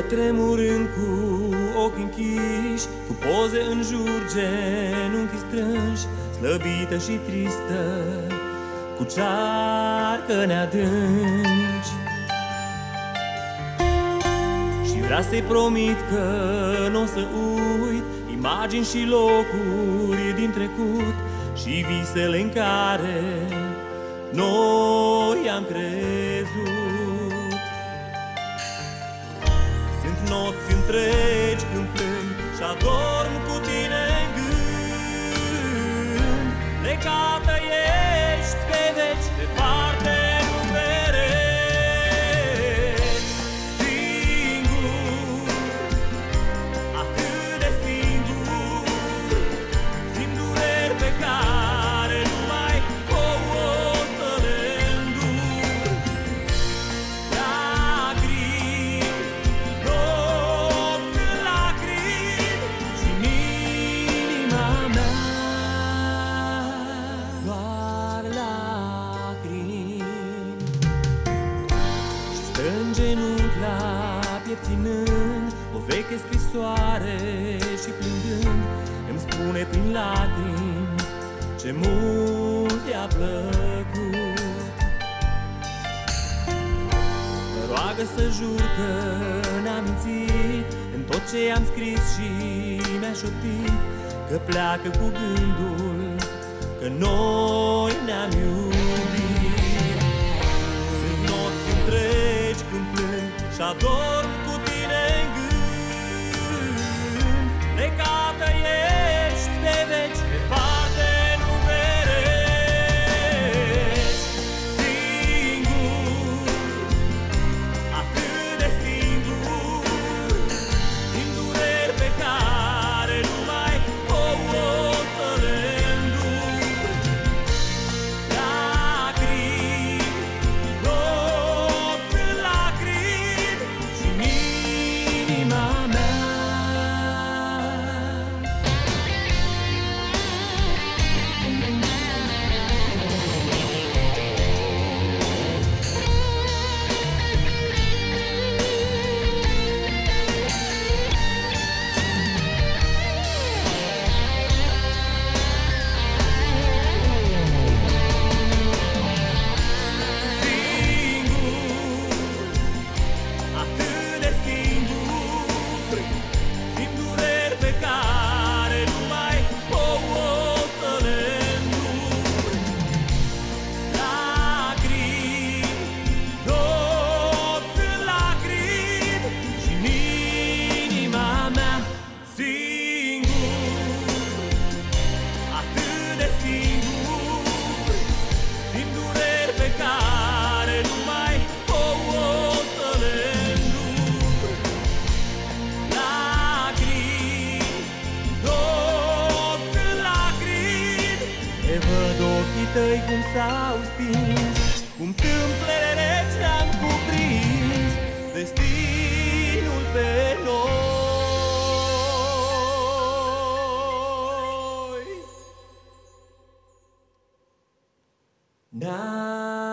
tremurând cu ochii închiși Cu poze în jur, genunchi strânși Slăbită și tristă Cu cearcă neadânci. Și vrea să-i promit că nu o să uit Imagini și locuri din trecut Și visele în care noi am crezut în genunchi la piept ținând O veche scrisoare și plângând Îmi spune prin lacrimi ce mult i-a plăcut. Mă roagă să jur că n-am mințit În tot ce am scris și mi-a șoptit Că pleacă cu gândul că noi și Te văd ochii tăi cum s-au stins Cum tâmplele reci le-am cuprins Destinul pe noi. Ne-am